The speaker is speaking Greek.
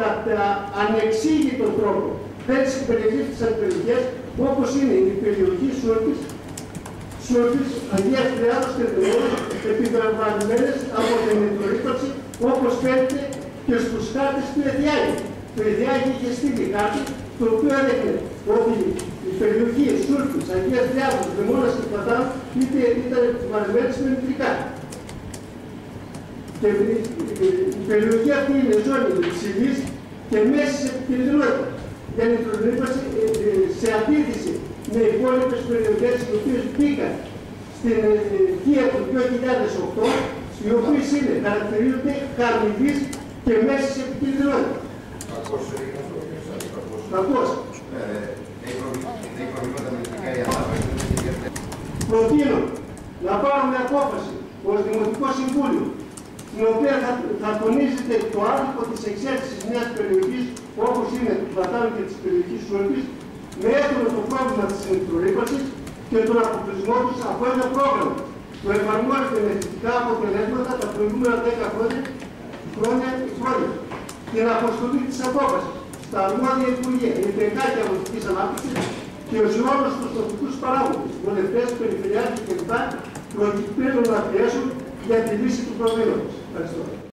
κατά ανεξήγητο τρόπο πέρσι περιελήφθησαν περιοχές όπως είναι η περιοχή Σούρτης, Σούρτης, Αγίας Τριάδος και Τελώνος, επιβραβευμένες από την εντορύπαρξη όπως φαίνεται και στους χάρτες του Εδιάγη. Το Εδιάγη είχε στείλει κάτι το οποίο έδειχνε ότι η περιοχή Σούρτης, Αγίας Τριάδος, Δεμόνας και Πατάνου ήταν επιβαρημένες με νητρικά. Και η περιοχή αυτή είναι ζώνη υψηλή και μέση επικίνδυνοτητα. Για την τρονίπαση σε αντίθεση με υπόλοιπες περιοχές οι οποίες μπήκαν στην ηλικία του 2008, οι οποίες είναι χαρακτηρίζονται καρμιδεί και μέση επικίνδυνοτητα. Κακώς. Προτείνω να πάρουμε απόφαση ως Δημοτικό Συμβούλιο στην οποία θα, θα τονίζεται το άδικο της εξέλιξης μιας περιοχής όπως είναι του Πλατάνου και της περιοχής Σούρτης με έντονο το πρόβλημα της ηλεκτρορύπασης και τον αποκλεισμό τους από ένα πρόγραμμα που εφαρμόζεται με θετικά αποτελέσματα τα προηγούμενα 10 χρόνια, χρόνια, χρόνια. Την αποστολή της απόφασης στα αρμόδια Υπουργεία, Ελληνικά και Αγροτικής Ανάπτυξης και σε όλους τους τοπικούς παράγοντες, βουλευτές, περιφερειάρχες κλπ. προκειμένου να πιέσουν για τη λύση του προβλήματος. Ευχαριστώ.